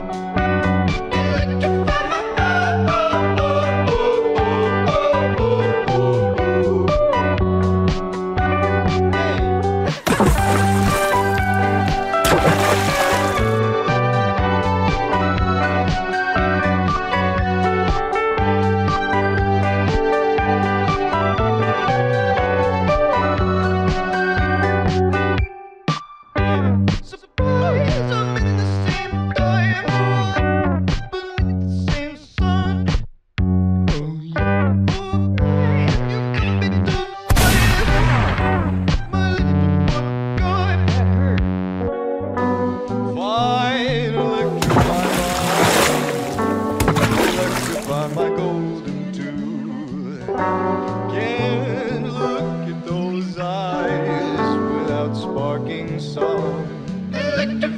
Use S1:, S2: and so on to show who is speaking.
S1: Bye. song.